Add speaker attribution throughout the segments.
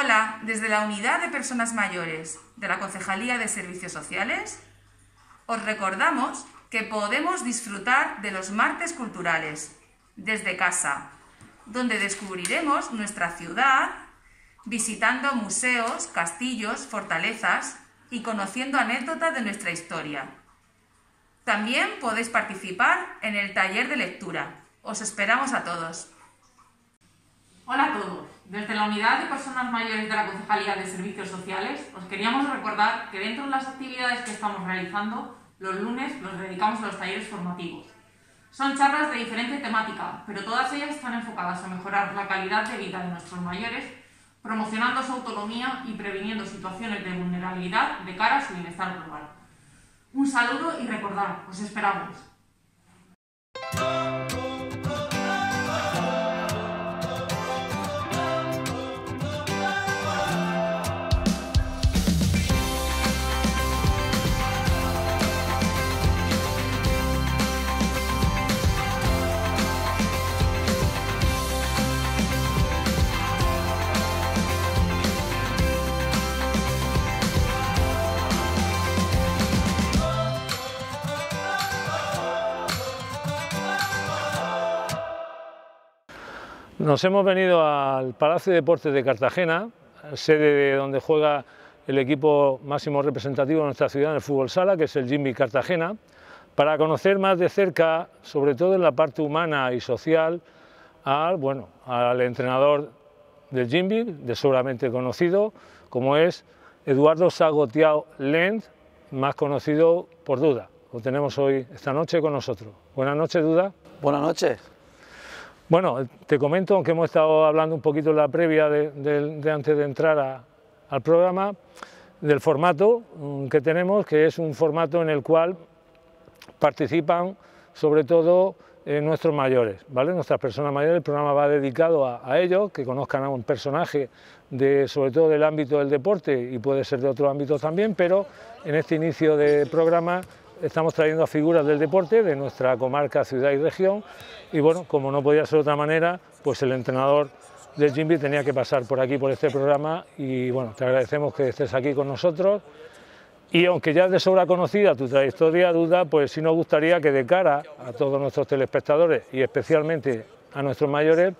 Speaker 1: Hola, desde la Unidad de Personas Mayores de la Concejalía de Servicios Sociales, os recordamos que podemos disfrutar de los martes culturales desde casa, donde descubriremos nuestra ciudad visitando museos, castillos, fortalezas y conociendo anécdotas de nuestra historia. También podéis participar en el taller de lectura. Os esperamos a todos.
Speaker 2: Hola a todos. Desde la Unidad de Personas Mayores de la Concejalía de Servicios Sociales os queríamos recordar que dentro de las actividades que estamos realizando, los lunes los dedicamos a los talleres formativos. Son charlas de diferente temática, pero todas ellas están enfocadas a mejorar la calidad de vida de nuestros mayores, promocionando su autonomía y previniendo situaciones de vulnerabilidad de cara a su bienestar global. Un saludo y recordad, os esperamos.
Speaker 3: Nos hemos venido al Palacio de Deportes de Cartagena, sede de donde juega el equipo máximo representativo de nuestra ciudad en el fútbol sala, que es el Jimmy Cartagena, para conocer más de cerca, sobre todo en la parte humana y social, al, bueno, al entrenador del Jimmy, de seguramente conocido, como es Eduardo Sagotiao Lenz, más conocido por Duda. Lo tenemos hoy, esta noche con nosotros. Buenas noches, Duda.
Speaker 4: Buenas noches.
Speaker 3: Bueno, te comento, aunque hemos estado hablando un poquito en la previa de, antes de entrar al programa, del formato mm, que tenemos, que es un formato en el cual participan sobre todo eh, nuestros mayores, ¿vale? nuestras personas mayores, el programa va dedicado a, a, ellos, que conozcan a un personaje de, sobre todo del ámbito del deporte y puede ser de otros ámbitos también, pero en este inicio de programa estamos trayendo a figuras del deporte de nuestra comarca, ciudad y región. Y bueno, como no podía ser de otra manera, pues el entrenador del Jimby tenía que pasar por aquí, por este programa. Y bueno, te agradecemos que estés aquí con nosotros. Y aunque ya es de sobra conocida tu trayectoria, Duda, pues sí nos gustaría que de cara a todos nuestros telespectadores y especialmente a nuestros mayores,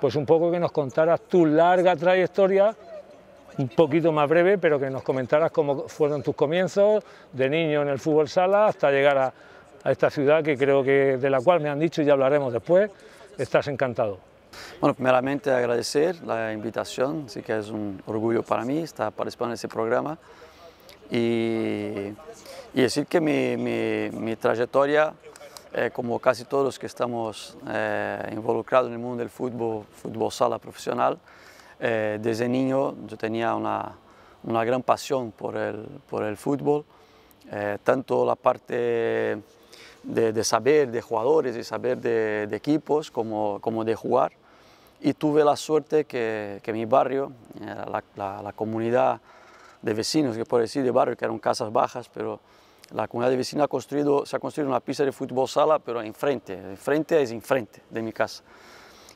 Speaker 3: pues un poco que nos contaras tu larga trayectoria un poquito más breve, pero que nos comentaras cómo fueron tus comienzos de niño en el fútbol sala hasta llegar a, esta ciudad que creo que de la cual me han dicho y ya hablaremos después, estás encantado.
Speaker 4: Bueno, primeramente agradecer la invitación, sí que es un orgullo para mí estar participando en ese programa y, decir que mi, trayectoria, eh, como casi todos los que estamos eh, involucrados en el mundo del fútbol, fútbol sala profesional, eh, desde niño yo tenía una, una gran pasión por el, por el fútbol, eh, tanto la parte de, de, saber de jugadores y saber de, de, equipos como, como de jugar. Y tuve la suerte que, que mi barrio, la, la, la, comunidad de vecinos, que puedo decir de barrio, que eran casas bajas, pero la comunidad de vecinos ha construido, se ha construido una pista de fútbol sala, pero enfrente, enfrente es enfrente de mi casa.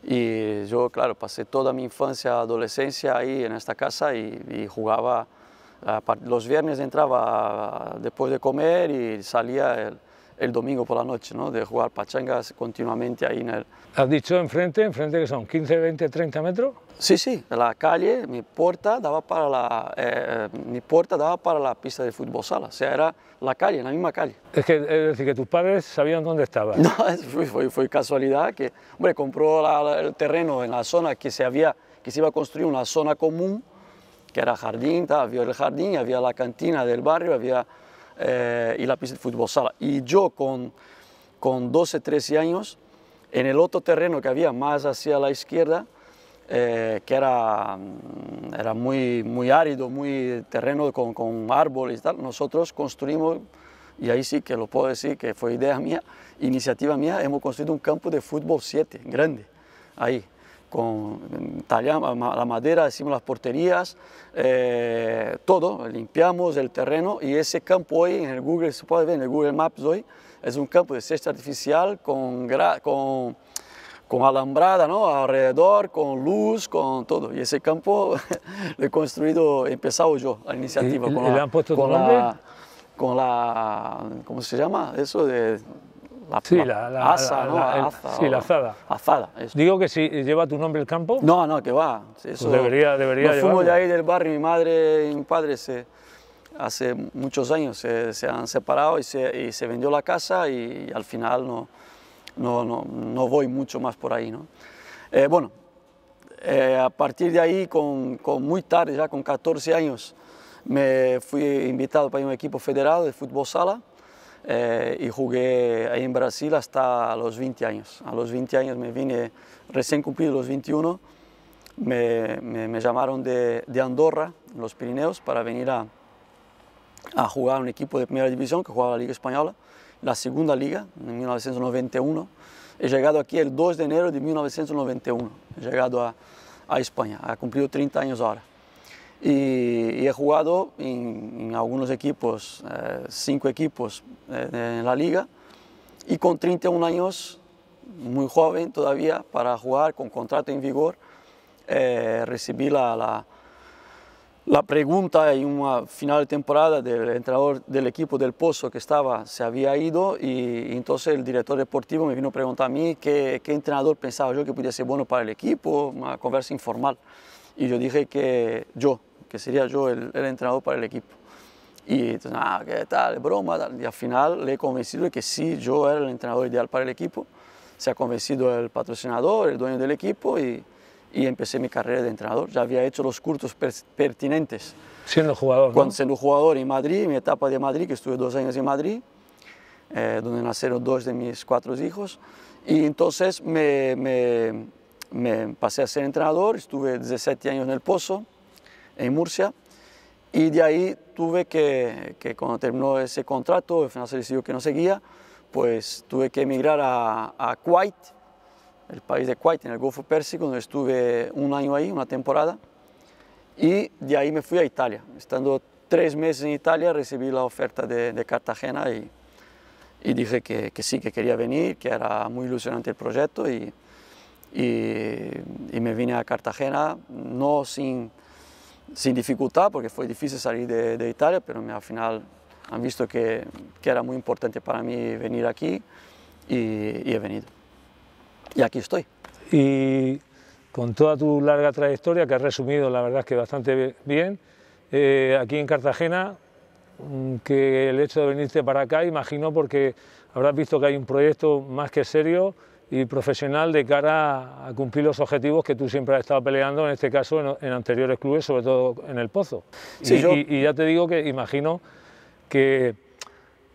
Speaker 4: Y yo, claro, pasé toda mi infancia, adolescencia ahí en esta casa y, jugaba. Los viernes entraba después de comer y salía el, domingo por la noche, ¿no? de jugar pachangas continuamente ahí en el...
Speaker 3: ¿Has dicho enfrente? ¿Enfrente que son 15, 20, 30 metros?
Speaker 4: Sí, sí, la calle, mi puerta daba para la, eh, mi puerta daba para la pista de fútbol sala, o sea, era la calle, la misma calle.
Speaker 3: Es, que, es decir, que tus padres sabían dónde estaba.
Speaker 4: No, fue, fue, casualidad que, hombre, compró el terreno en la zona que se, había, que se iba a construir una zona común, que era jardín, había el jardín, había la cantina del barrio, había, eh, y la pista de fútbol sala. Y yo con, con 12, 13 años, en el otro terreno que había más hacia la izquierda, eh, que era, mm, era muy, muy árido, muy terreno con, con, árboles y tal, nosotros construimos, y ahí sí que lo puedo decir que fue idea mía, iniciativa mía, hemos construido un campo de fútbol 7, grande, ahí, con tallamos la madera, hicimos las porterías, eh, todo, limpiamos el terreno y ese campo hoy en el Google, se puede ver en el Google Maps hoy, es un campo de cesta artificial con, con con alambrada ¿no? alrededor, con luz, con todo. Y ese campo lo he construido, he empezado yo, la iniciativa.
Speaker 3: ¿Y,
Speaker 4: con la,
Speaker 3: han puesto
Speaker 4: con
Speaker 3: nombre?
Speaker 4: La, con la, ¿cómo se llama? Eso de... La,
Speaker 3: Sí, la, la-
Speaker 4: asa, ¿no?
Speaker 3: la-
Speaker 4: Aza
Speaker 3: sí, la azada.
Speaker 4: Azada, eso.
Speaker 3: Digo que si lleva tu nombre el campo,
Speaker 4: No, no, que va. Eso,
Speaker 3: debería- debería
Speaker 4: Nos fuimos de ahí del barrio, mi madre y mi padre se, hace muchos años se, se han separado y se, y se vendió la casa y, al final no, no, no, no voy mucho más por ahí. ¿no? Eh, bueno, eh, a partir de ahí, con, con muy tarde, ya con 14 años, me fui invitado para un equipo federado de fútbol sala eh, y jugué ahí en Brasil hasta los 20 años. A los 20 años me vine, recién cumplido los 21, me, me- me llamaron de, de Andorra, en los Pirineos, para venir a, a jugar a un equipo de primera división que jugaba la Liga Española, la segunda liga, en 1991. He llegado aquí el 2 de enero de 1991, he llegado a, a España, ha cumplido 30 años ahora. Y, y he jugado en, en algunos equipos, eh, cinco equipos eh, en la liga, y con 31 años, muy joven todavía, para jugar con contrato en vigor, eh, recibí la, la, la pregunta en una final de temporada del entrenador del equipo del Pozo que estaba, se había ido y, y entonces el director deportivo me vino a preguntar a mí qué, qué entrenador pensaba yo que podía ser bueno para el equipo, una conversa informal. Y yo dije que yo, que sería yo el, el entrenador para el equipo. Y entonces, ah, ¿qué tal? Broma. tal. Y al final le he convencido de que sí, yo era el entrenador ideal para el equipo. Se ha convencido el patrocinador, el dueño del equipo y, y empecé mi carrera de entrenador. Ya había hecho los cursos per- pertinentes
Speaker 3: siendo jugador. ¿no?
Speaker 4: cuando siendo jugador en Madrid, mi etapa de Madrid, que estuve dos años en Madrid, eh, donde nacieron dos de mis cuatro hijos. Y entonces me, me- me pasé a ser entrenador, estuve 17 años en el Pozo, en Murcia, y de ahí tuve que, que cuando terminó ese contrato, al final se decidió que no seguía, pues tuve que emigrar a, a Kuwait, el país de Kuwait, en el Golfo Pérsico, donde estuve un año ahí, una temporada, y de ahí me fui a Italia. Estando tres meses en Italia, recibí la oferta de, de Cartagena y, y dije que, que sí, que quería venir, que era muy ilusionante el proyecto y, y, y me vine a Cartagena, no sin, sin dificultad, porque fue difícil salir de, de Italia, pero me- al final han visto que, que era muy importante para mí venir aquí y, y he venido. Y aquí estoy.
Speaker 3: Y con toda tu larga trayectoria, que has resumido la verdad es que bastante bien, eh, aquí en Cartagena, mm, que el hecho de venirte para acá, imagino porque habrás visto que hay un proyecto más que serio y profesional de cara a, cumplir los objetivos que tú siempre has estado peleando, en este caso en, en anteriores clubes, sobre todo en el Pozo.
Speaker 4: Sí,
Speaker 3: y,
Speaker 4: yo-
Speaker 3: y- y ya te digo que imagino que,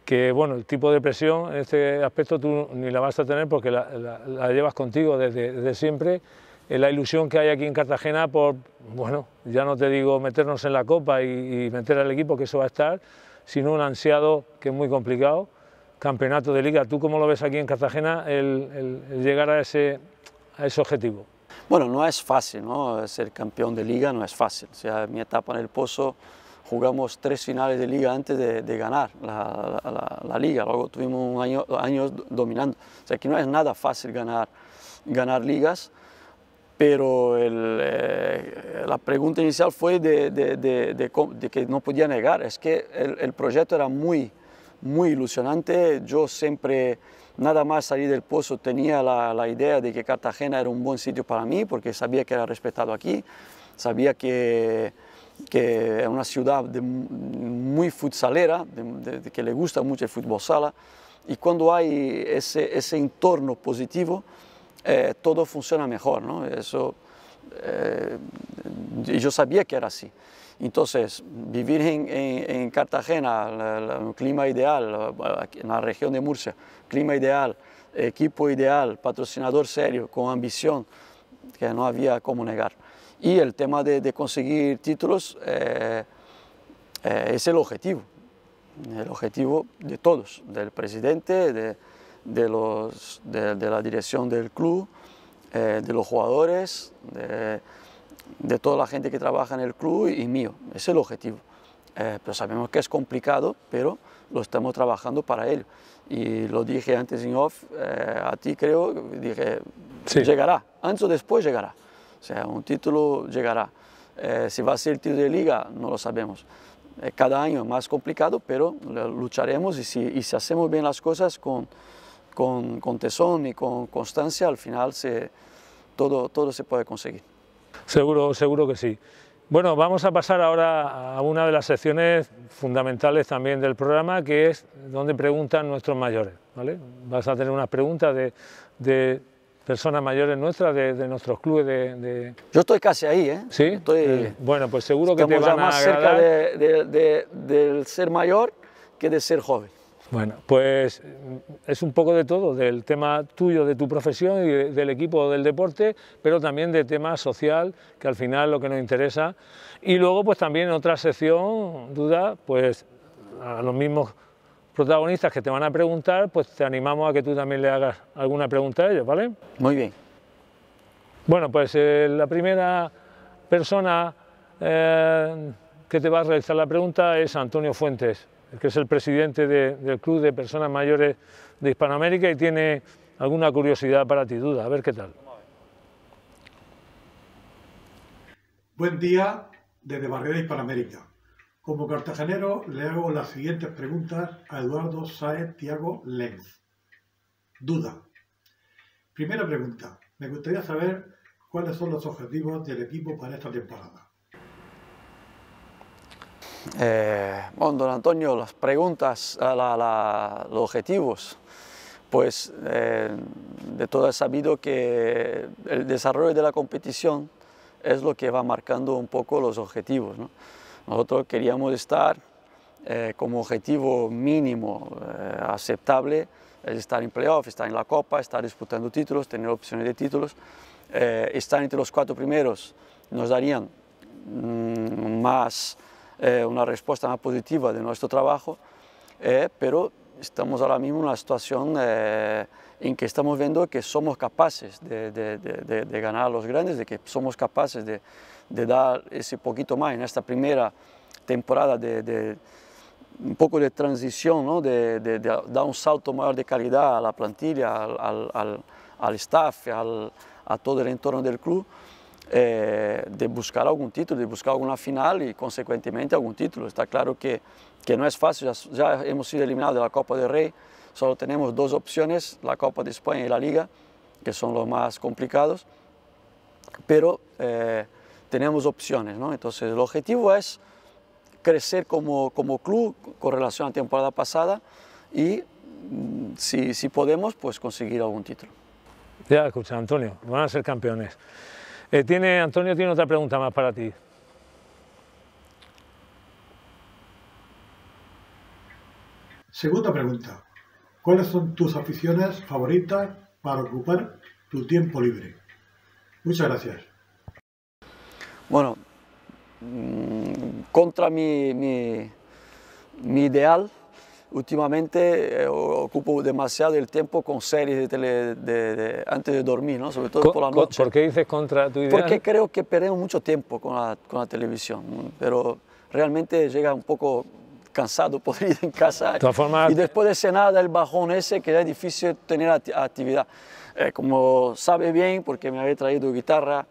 Speaker 3: que bueno, el tipo de presión en este aspecto tú ni la vas a tener porque la, la- la llevas contigo desde, desde siempre. Eh, La ilusión que hay aquí en Cartagena por, bueno, ya no te digo meternos en la copa y, y meter al equipo, que eso va a estar, sino un ansiado que es muy complicado, campeonato de liga. ¿Tú cómo lo ves aquí en Cartagena el, el- el llegar a ese, a ese objetivo?
Speaker 4: Bueno, no es fácil, ¿no? Ser campeón de liga no es fácil. O sea, mi etapa en el Pozo jugamos tres finales de liga antes de, de ganar la, la- la- la liga. Luego tuvimos un año, años dominando. O sea, que no es nada fácil ganar, ganar ligas. Pero el, eh, la pregunta inicial fue de, de- de- que no podía negar. Es que el, el proyecto era muy, muy ilusionante. Yo siempre, nada más salir del pozo, tenía la, idea de que Cartagena era un buen sitio para mí, porque sabía que era respetado aquí, sabía que, que era una ciudad de- muy futsalera, que le gusta mucho el fútbol sala, y cuando hay ese, ese entorno positivo, eh, todo funciona mejor, ¿no? Eso, eh, yo sabía que era así. Entonces, vivir en, en- en Cartagena, un clima ideal, en la región de Murcia, clima ideal, equipo ideal, patrocinador serio, con ambición, que no había cómo negar. Y el tema de, conseguir títulos eh, eh, es el objetivo, el objetivo de todos, del presidente, de, los, de, la dirección del club, eh, de los jugadores, de toda la gente que trabaja en el club y mío. Es el objetivo. eh, pero sabemos que es complicado, pero lo estamos trabajando para ello. Y lo dije antes en off, eh, a ti creo, dije, llegará, antes o después llegará. O sea, un título llegará. Eh, si va a ser el título de liga, no lo sabemos. cada año es más complicado, pero lucharemos y si, y si hacemos bien las cosas con, con, con, tesón y con constancia, al final se, todo, todo se puede conseguir.
Speaker 3: Seguro, seguro que sí. Bueno, vamos a pasar ahora a una de las secciones fundamentales también del programa, que es donde preguntan nuestros mayores. ¿vale? Vas a tener unas preguntas de, personas mayores nuestras, de, nuestros clubes de,
Speaker 4: Yo estoy casi ahí, ¿eh?
Speaker 3: Sí.
Speaker 4: Estoy,
Speaker 3: eh, bueno, pues seguro que te van
Speaker 4: más cerca del ser mayor que de ser joven.
Speaker 3: Bueno, pues es un poco de todo, del tema tuyo, de tu profesión y del equipo del deporte, pero también de tema social, que al final lo que nos interesa. Y luego, pues también en otra sección, duda, pues a los mismos protagonistas que te van a preguntar, pues te animamos a que tú también le hagas alguna pregunta a ellos, ¿vale?
Speaker 4: Muy bien.
Speaker 3: Bueno, pues eh, la primera persona eh, que te va a realizar la pregunta es Antonio Fuentes que es el presidente del Club de Personas Mayores de Hispanoamérica y tiene alguna curiosidad para ti, duda, a ver qué tal.
Speaker 5: Buen día desde Barrera Hispanoamérica. Como cartagenero le hago las siguientes preguntas a Eduardo Saez Tiago Lenz. Duda. Primera pregunta. Me gustaría saber cuáles son los objetivos del equipo para esta temporada.
Speaker 4: Eh, bueno, don Antonio, las preguntas, los objetivos, pues eh, de todo es sabido que el desarrollo de la competición es lo que va marcando un poco los objetivos. Nosotros queríamos estar eh, como objetivo mínimo aceptable, es estar en playoff, estar en la Copa, estar disputando títulos, tener opciones de títulos, estar entre los cuatro primeros nos darían mm, más eh, una respuesta más positiva de nuestro trabajo, eh, pero estamos ahora mismo en una situación eh, en que estamos viendo que somos capaces de, de, de, ganar a los grandes, de que somos capaces de, dar ese poquito más en esta primera temporada de, un poco de transición, ¿no? de, dar un salto mayor de calidad a la plantilla, al, al, al staff, al, a todo el entorno del club. Eh, de buscar algún título, de buscar alguna final y consecuentemente algún título. Está claro que, que no es fácil, ya, hemos sido eliminados de la Copa del Rey, solo tenemos dos opciones, la Copa de España y la Liga, que son los más complicados, pero eh, tenemos opciones. ¿no? Entonces el objetivo es crecer como, como club con relación a la temporada pasada y mm, si, si podemos, pues conseguir algún título.
Speaker 3: Ya, escucha, Antonio, van a ser campeones. Eh, tiene, Antonio tiene otra pregunta más para ti.
Speaker 5: Segunda pregunta. ¿Cuáles son tus aficiones favoritas para ocupar tu tiempo libre? Muchas gracias.
Speaker 4: Bueno, mm, contra mi, mi, mi ideal, últimamente eh, ocupo demasiado el tiempo con series de tele de, antes de dormir, ¿no? sobre todo por la noche.
Speaker 3: ¿Por qué dices contra tu idea?
Speaker 4: Porque creo que perdemos mucho tiempo con la, con la televisión, pero realmente llega un poco cansado por ir en casa y después de cenar el bajón ese que es difícil tener actividad. Eh, como sabe bien, porque me había traído guitarra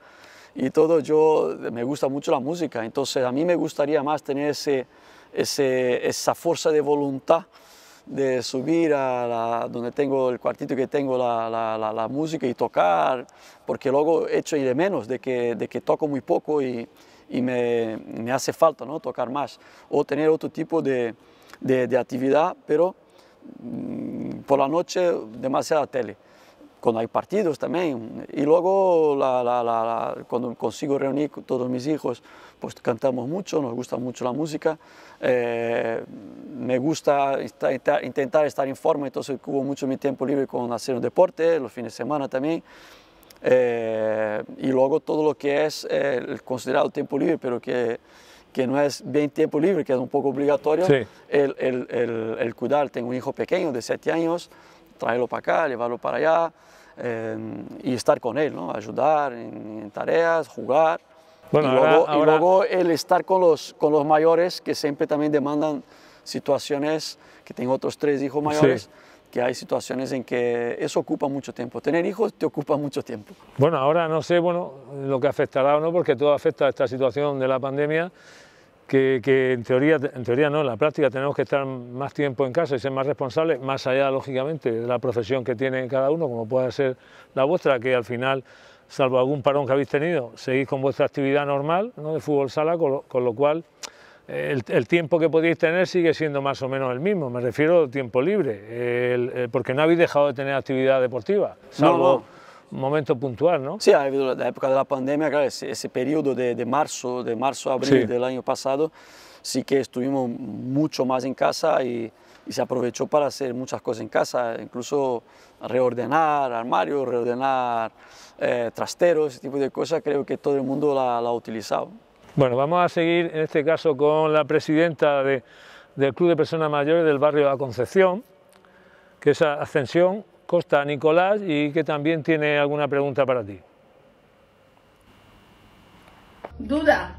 Speaker 4: y todo, yo me gusta mucho la música, entonces a mí me gustaría más tener ese ese, esa fuerza de voluntad de subir a donde tengo el cuartito que tengo la, la, la, música y tocar, porque luego echo de menos de que, de que toco muy poco y, y me, me, hace falta ¿no? tocar más, o tener otro tipo de, de, de actividad, pero mmm, por la noche demasiada tele cuando hay partidos también. Y luego la, la, la, cuando consigo reunir con todos mis hijos, pues cantamos mucho, nos gusta mucho la música. Eh, me gusta intentar estar en forma, entonces cubo mucho mi tiempo libre con hacer un deporte, los fines de semana también. Eh, y luego todo lo que es eh, el considerado tiempo libre, pero que, que, no es bien tiempo libre, que es un poco obligatorio, el, el, el, el, cuidar. Tengo un hijo pequeño de 7 años, traerlo para acá, llevarlo para allá y estar con él, ¿no? ayudar en, en tareas, jugar.
Speaker 3: Bueno,
Speaker 4: y,
Speaker 3: ahora-
Speaker 4: luego, y
Speaker 3: ahora-
Speaker 4: luego el estar con los, con los mayores que siempre también demandan situaciones, que tengo otros tres hijos mayores, que hay situaciones en que eso ocupa mucho tiempo. Tener hijos te ocupa mucho tiempo.
Speaker 3: Bueno, ahora no sé bueno, lo que afectará o no, porque todo afecta a esta situación de la pandemia, que, que en, teoría, en teoría no, en la práctica tenemos que estar más tiempo en casa y ser más responsables, más allá, lógicamente, de la profesión que tiene cada uno, como puede ser la vuestra, que al final, salvo algún parón que habéis tenido, seguís con vuestra actividad normal ¿no? de fútbol sala, con lo, con lo cual el, el tiempo que podéis tener sigue siendo más o menos el mismo, me refiero al tiempo libre, el- el- porque no habéis dejado de tener actividad deportiva, salvo
Speaker 4: no.
Speaker 3: Momento puntual, ¿no?
Speaker 4: Sí, ha habido la época de la pandemia, claro, ese, ese periodo de, de marzo, de marzo a abril
Speaker 3: Sí.
Speaker 4: del año pasado, sí que estuvimos mucho más en casa y, y se aprovechó para hacer muchas cosas en casa, incluso reordenar armarios, reordenar eh, trasteros, ese tipo de cosas, creo que todo el mundo la, la ha utilizado.
Speaker 3: Bueno, vamos a seguir en este caso con la presidenta de- del Club de Personas Mayores del barrio la Concepción, que es Ascensión Costa Nicolás y que también tiene alguna pregunta para ti.
Speaker 6: Duda,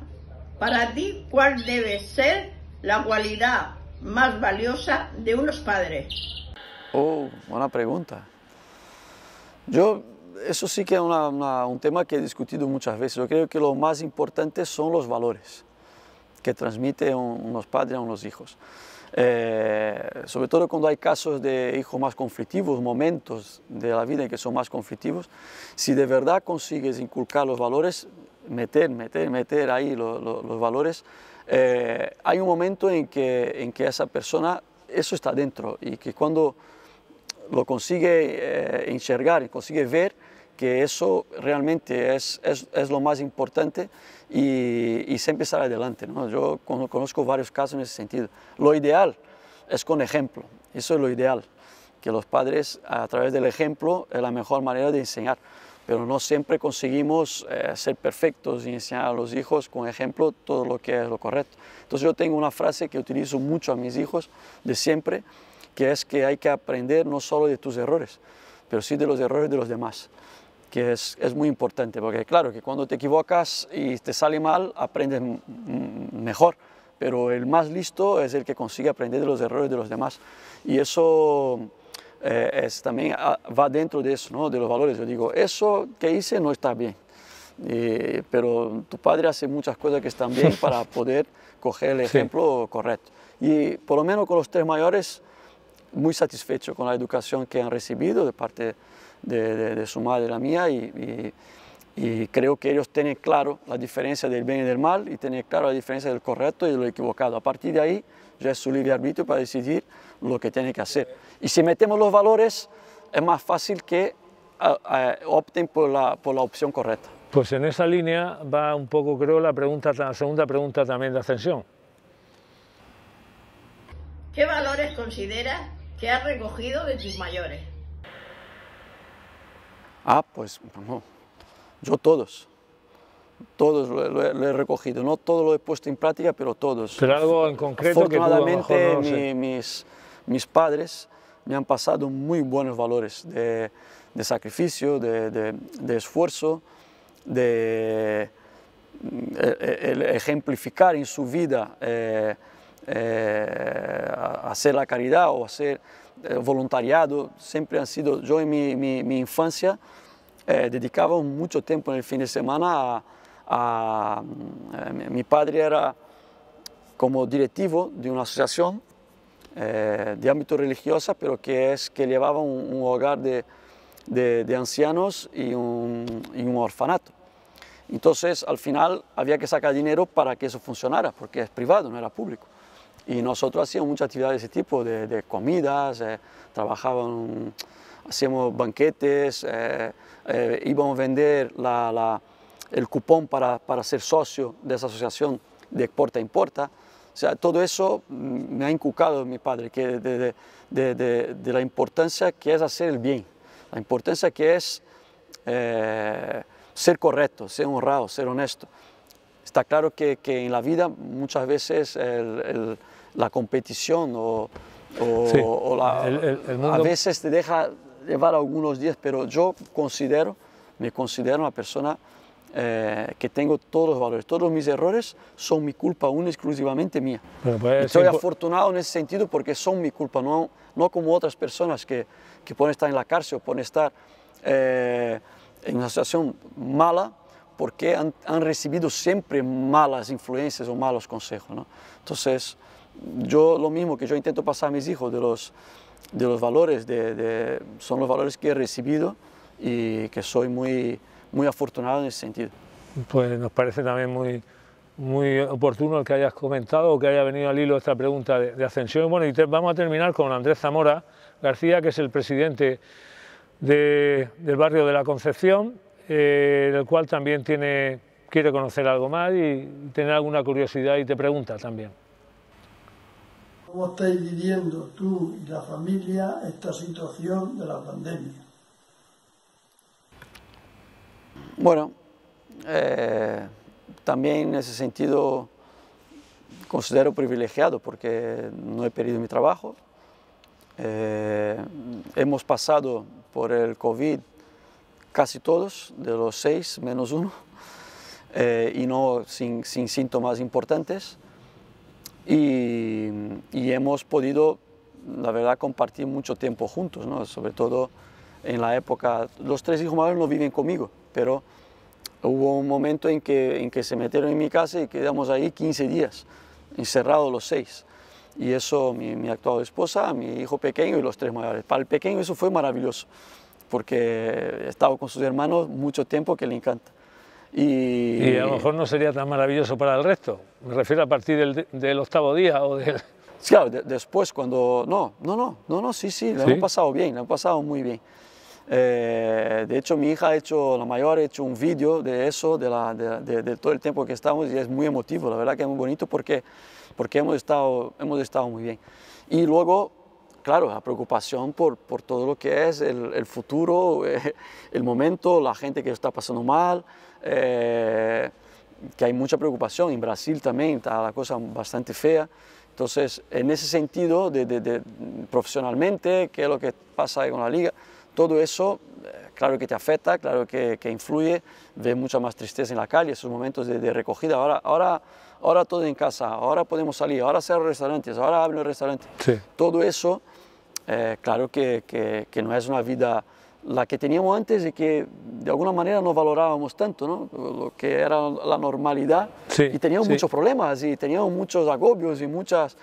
Speaker 6: para ti, ¿cuál debe ser la cualidad más valiosa de unos padres?
Speaker 4: Oh, buena pregunta. Yo, eso sí que es una- una- un tema que he discutido muchas veces. Yo creo que lo más importante son los valores que transmiten un- unos padres a unos hijos. Eh, sobre todo cuando hay casos de hijos más conflictivos, momentos de la vida en que son más conflictivos, si de verdad consigues inculcar los valores, meter, meter, meter ahí lo- lo- los valores, eh, hay un momento en que, en que esa persona, eso está dentro y que cuando lo consigue eh, enxergar consigue ver que eso realmente es, es, es lo más importante y, y siempre sale adelante. ¿no? Yo cono- conozco varios casos en ese sentido. Lo ideal es con ejemplo, eso es lo ideal, que los padres a través del ejemplo es la mejor manera de enseñar, pero no siempre conseguimos eh, ser perfectos y enseñar a los hijos con ejemplo todo lo que es lo correcto. Entonces yo tengo una frase que utilizo mucho a mis hijos de siempre, que es que hay que aprender no solo de tus errores, pero sí de los errores de los demás, que es, es muy importante, porque claro que cuando te equivocas y te sale mal, aprendes mejor, pero el más listo es el que consigue aprender de los errores de los demás. Y eso eh, es, también ah, va dentro de eso, ¿no? de los valores. Yo digo, eso que hice no está bien, Eh, pero tu padre hace muchas cosas que están bien para poder coger el
Speaker 3: Sí.
Speaker 4: ejemplo correcto. Y por lo menos con los tres mayores, muy satisfecho con la educación que han recibido de parte de, de- de su madre y la mía y, y- y creo que ellos tienen claro la diferencia del bien y del mal y tienen claro la diferencia del correcto y de lo equivocado. A partir de ahí ya es su libre arbitrio para decidir lo que tiene que hacer. Y si metemos los valores, es más fácil que opten por la, por la opción correcta.
Speaker 3: Pues en esa línea va un poco, creo, la, pregunta, la segunda pregunta también de Ascensión.
Speaker 6: ¿Qué valores consideras que has recogido de tus mayores?
Speaker 4: Ah, pues no, yo todos, todos lo, lo he- lo he recogido, no todo lo he puesto en práctica, pero todos.
Speaker 3: Pero algo en concreto que tú a lo
Speaker 4: Afortunadamente
Speaker 3: mejor no sé.
Speaker 4: mi- mis, mis padres me han pasado muy buenos valores de, de sacrificio, de, de- de esfuerzo, de el- el ejemplificar en su vida eh, eh, hacer la caridad o hacer eh, voluntariado. Siempre han sido, yo en mi, infancia eh, dedicaba mucho tiempo en el fin de semana a, a- eh, mi- padre era como directivo de una asociación eh, de ámbito religioso, pero que es que llevaba un, hogar de, ancianos y un orfanato. Entonces, al final había que sacar dinero para que eso funcionara, porque es privado, no era público. Y nosotros hacíamos muchas actividades de ese tipo, de, de comidas, eh, trabajaban, hacíamos banquetes, eh, eh, íbamos a vender la- la- el cupón para, para ser socio de esa asociación de Porta en Porta. O sea, todo eso mm, me ha inculcado mi padre, que de- de- de la importancia que es hacer el bien, la importancia que es eh, ser correcto, ser honrado, ser honesto. Está claro que, que en la vida muchas veces el- el- la competición o, o-
Speaker 3: Sí,
Speaker 4: o la-
Speaker 3: el- el- el mundo-
Speaker 4: a veces te deja llevar algunos días, pero yo considero, me considero una persona eh, que tengo todos los valores. Todos mis errores son mi culpa, una exclusivamente mía.
Speaker 3: Bueno, pues,
Speaker 4: Estoy
Speaker 3: sí,
Speaker 4: afortunado en ese sentido porque son mi culpa, no, no como otras personas que, que pueden estar en la cárcel o pueden estar eh, en una situación mala porque han, han recibido siempre malas influencias o malos consejos. ¿no? Entonces, yo lo mismo que yo intento pasar a mis hijos de los, de los valores, de, de- son los valores que he recibido y que soy muy, muy afortunado en ese sentido.
Speaker 3: Pues nos parece también muy, muy oportuno el que hayas comentado o que haya venido al hilo esta pregunta de, de ascensión. Bueno, y te- vamos a terminar con Andrés Zamora García, que es el presidente de- del barrio de la Concepción, eh, del cual también tiene, quiere conocer algo más y tener alguna curiosidad y te pregunta también.
Speaker 7: ¿Cómo estáis viviendo tú y la familia esta situación de la pandemia?
Speaker 4: Bueno, eh, también en ese sentido considero privilegiado porque no he perdido mi trabajo. Eh, hemos pasado por el COVID casi todos, de los seis menos uno, eh, y no sin, sin síntomas importantes. Y, hemos podido, la verdad, compartir mucho tiempo juntos, ¿no? sobre todo en la época, los tres hijos mayores no viven conmigo, pero hubo un momento en que, en que se metieron en mi casa y quedamos ahí 15 días, encerrados los seis. Y eso, mi, mi actual esposa, mi hijo pequeño y los tres mayores. Para el pequeño eso fue maravilloso, porque he estado con sus hermanos mucho tiempo que le encanta. Y,
Speaker 3: Y a lo mejor no sería tan maravilloso para el resto. Me refiero a partir del, del octavo día o del...
Speaker 4: Claro, de- después cuando... No, no, no, no, no, sí, sí, lo
Speaker 3: ¿Sí?
Speaker 4: hemos pasado bien, lo hemos pasado muy bien. Eh, de hecho, mi hija ha hecho, la mayor ha hecho un vídeo de eso, de, la, de- de todo el tiempo que estamos y es muy emotivo, la verdad que es muy bonito porque, porque hemos, estado, hemos estado muy bien. Y luego, claro, la preocupación por, por todo lo que es el, el futuro, eh, el momento, la gente que está pasando mal, eh, que hay mucha preocupación. En Brasil también está la cosa bastante fea. Entonces, en ese sentido, de, de- de- profesionalmente, qué es lo que pasa con la liga, todo eso, eh, claro que te afecta, claro que, que influye, ves mucha más tristeza en la calle, esos momentos de, de recogida. Ahora, ahora, ahora todo en casa, ahora podemos salir, ahora cerrar restaurantes, ahora abren restaurantes.
Speaker 3: Sí.
Speaker 4: Todo eso, eh, claro que, que- que no es una vida la que teníamos antes y que de alguna manera no valorábamos tanto, ¿no? lo que era la normalidad.
Speaker 3: Sí,
Speaker 4: y teníamos
Speaker 3: sí.
Speaker 4: muchos problemas y teníamos muchos agobios y muchas,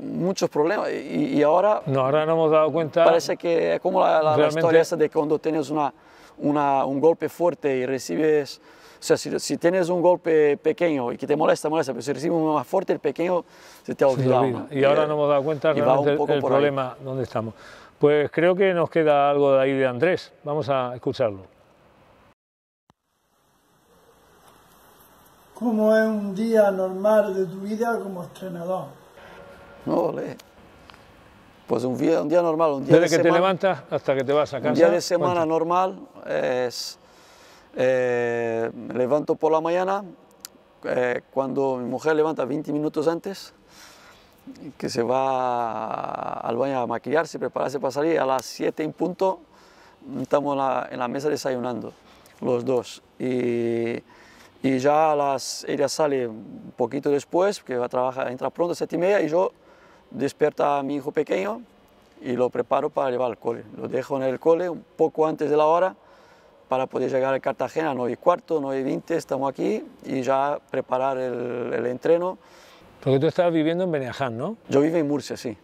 Speaker 4: muchos problemas. Y, y ahora
Speaker 3: No, ahora nos hemos dado cuenta...
Speaker 4: parece que es como la, la- la historia esa de cuando tienes una, una- un golpe fuerte y recibes, sea, si, si tienes un golpe pequeño y que te molesta, molesta, pero si recibes uno más fuerte, el pequeño se te ha
Speaker 3: Se te
Speaker 4: olvidado.
Speaker 3: olvida.
Speaker 4: ¿no?
Speaker 3: Y ahora
Speaker 4: eh,
Speaker 3: nos hemos dado cuenta realmente
Speaker 4: un
Speaker 3: el,
Speaker 4: poco
Speaker 3: el
Speaker 4: por ahí.
Speaker 3: problema donde estamos. Pues creo que nos queda algo de ahí de Andrés. Vamos a escucharlo.
Speaker 7: ¿Cómo es un día normal de tu vida como entrenador?
Speaker 4: No, ole. Pues un día, un día normal, un día
Speaker 3: Desde
Speaker 4: de
Speaker 3: que te
Speaker 4: semana-
Speaker 3: levantas hasta que te vas a casa.
Speaker 4: Un día de semana
Speaker 3: cuenta.
Speaker 4: normal es, eh, levanto por la mañana, eh, cuando mi mujer levanta 20 minutos antes, que se va al baño a maquillarse, prepararse para salir, a las 7 en punto estamos en la, en la mesa desayunando, los dos. Y, y ya a las, ella sale un poquito después, que va a trabajar, entra pronto a 7 y media, y yo despierta a mi hijo pequeño y lo preparo para llevar al cole. Lo dejo en el cole un poco antes de la hora para poder llegar a Cartagena a 9 y cuarto, 9 y 20, estamos aquí y ya preparar el, el entreno.
Speaker 3: Porque tú estás viviendo en Beniaján, ¿no?
Speaker 4: Yo vivo en Murcia, sí.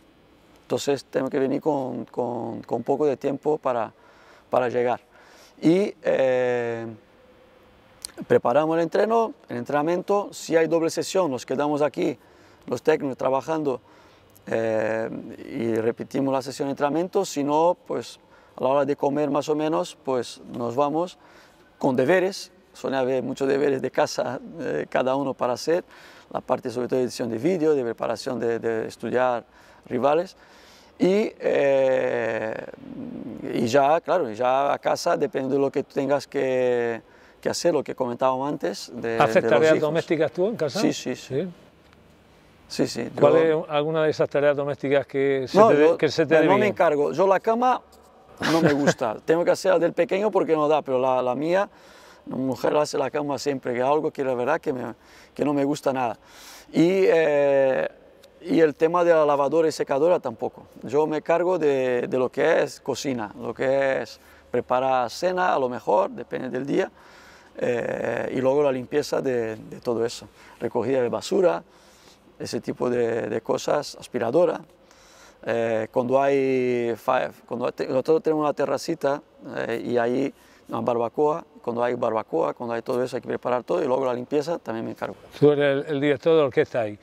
Speaker 4: Entonces tengo que venir con, con, con un poco de tiempo para, para llegar. Y eh, preparamos el entreno, el entrenamiento. Si hay doble sesión, nos quedamos aquí, los técnicos trabajando eh, y repetimos la sesión de entrenamiento. Si no, pues a la hora de comer más o menos, pues nos vamos con deberes. Suele haber muchos deberes de casa, eh, cada uno para hacer. La parte sobre todo de edición de vídeo, de preparación de, de estudiar rivales. Y, eh, y ya, claro, ya a casa depende de lo que tengas que, que hacer, lo que comentábamos antes. De,
Speaker 3: ¿Haces
Speaker 4: de
Speaker 3: tareas
Speaker 4: hijos.
Speaker 3: domésticas tú en casa?
Speaker 4: Sí, sí, sí. Sí, sí.
Speaker 3: ¿Cuál
Speaker 4: yo-
Speaker 3: es alguna de esas tareas domésticas que se
Speaker 4: no,
Speaker 3: te,
Speaker 4: yo-
Speaker 3: que se te
Speaker 4: no
Speaker 3: dé
Speaker 4: me encargo. Yo la cama no me gusta. Tengo que hacer del pequeño porque no da, pero la, la mía Mi mujer hace la cama siempre, que algo que la verdad que, que no me gusta nada. Y, eh, y, el tema de la lavadora y secadora tampoco. Yo me cargo de, de, lo que es cocina, lo que es preparar cena a lo mejor, depende del día, eh, y luego la limpieza de, todo eso. Recogida de basura, ese tipo de cosas, aspiradora. Eh, cuando hay, cuando nosotros tenemos una terracita eh, y ahí una barbacoa, cuando hay barbacoa, cuando hay todo eso hay que preparar todo y luego la limpieza también me encargo.
Speaker 3: Tú eres el, director de orquesta ahí.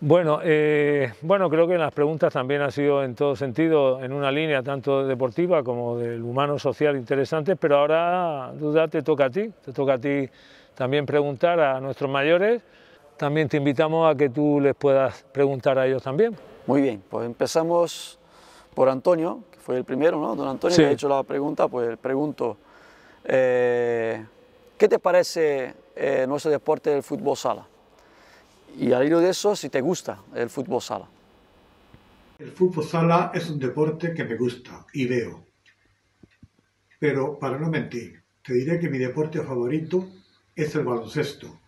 Speaker 3: Bueno, eh, bueno, creo que las preguntas también han sido en todo sentido en una línea tanto deportiva como del humano social interesantes, pero ahora, Duda, te toca a ti, te toca a ti también preguntar a nuestros mayores. También te invitamos a que tú les puedas preguntar a ellos también.
Speaker 4: Muy bien, pues empezamos por Antonio, que fue el primero, ¿no? Don Antonio sí. me ha hecho la pregunta, pues pregunto, eh, ¿qué te parece eh, nuestro deporte del fútbol sala? Y al hilo de eso, si te gusta el fútbol sala.
Speaker 5: El fútbol sala es un deporte que me gusta y veo. Pero para no mentir, te diré que mi deporte favorito es el baloncesto.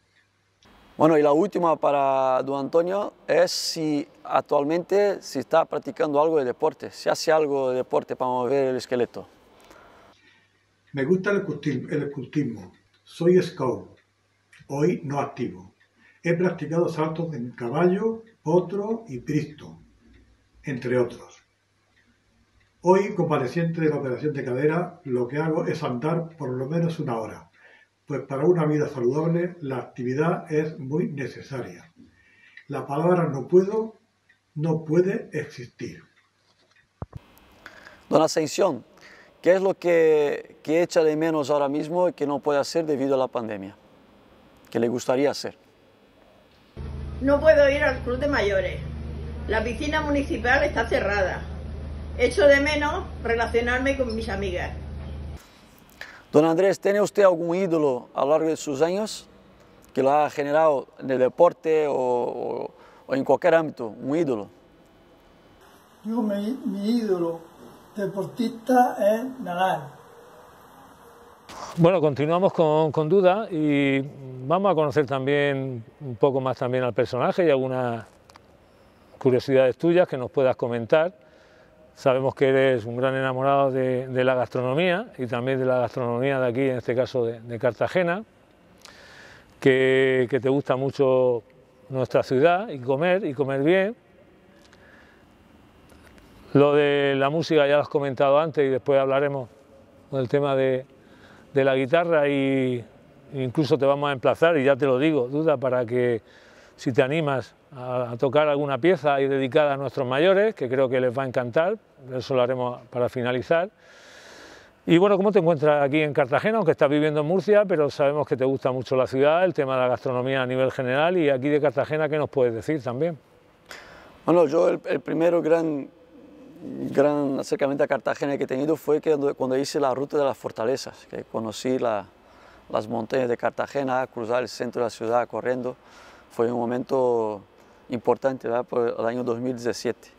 Speaker 4: Bueno, y la última para don Antonio es si actualmente si está practicando algo de deporte, si hace algo de deporte para mover el esqueleto.
Speaker 5: Me gusta el escultismo. Soy scout, hoy no activo. He practicado saltos en caballo, potro y cristo, entre otros. Hoy, compareciente de la operación de cadera, lo que hago es andar por lo menos una hora, pues para una vida saludable la actividad es muy necesaria. La palabra no puedo no puede existir.
Speaker 4: Don Ascensión, ¿qué es lo que, que echa de menos ahora mismo y que no puede hacer debido a la pandemia? ¿Qué le gustaría hacer?
Speaker 6: No puedo ir al club de mayores. La piscina municipal está cerrada. Echo de menos relacionarme con mis amigas.
Speaker 4: Don Andrés, ¿tiene usted algún ídolo a lo largo de sus años que lo ha generado en el deporte o, o, o en cualquier ámbito? Un ídolo.
Speaker 7: Yo, mi, mi ídolo deportista es Nadal.
Speaker 3: Bueno, continuamos con, con, Duda y vamos a conocer también un poco más también al personaje y algunas curiosidades tuyas que nos puedas comentar. Sabemos que eres un gran enamorado de, la gastronomía y también de la gastronomía de aquí, en este caso de, Cartagena, que, que te gusta mucho nuestra ciudad y comer y comer bien. Lo de la música ya lo has comentado antes y después hablaremos del tema de, de la guitarra y incluso te vamos a emplazar, y ya te lo digo, duda, para que si te animas a, a, tocar alguna pieza y dedicada a nuestros mayores, que creo que les va a encantar, eso lo haremos para finalizar. Y bueno, ¿cómo te encuentras aquí en Cartagena, aunque estás viviendo en Murcia, pero sabemos que te gusta mucho la ciudad, el tema de la gastronomía a nivel general, y aquí de Cartagena, ¿qué nos puedes decir también?
Speaker 4: Bueno, yo el, el gran gran acercamiento a Cartagena que he tenido fue que cuando hice la ruta de las fortalezas, que conocí la, las montañas de Cartagena, cruzar el centro de la ciudad corriendo, fue un momento importante ¿verdad? por el año 2017.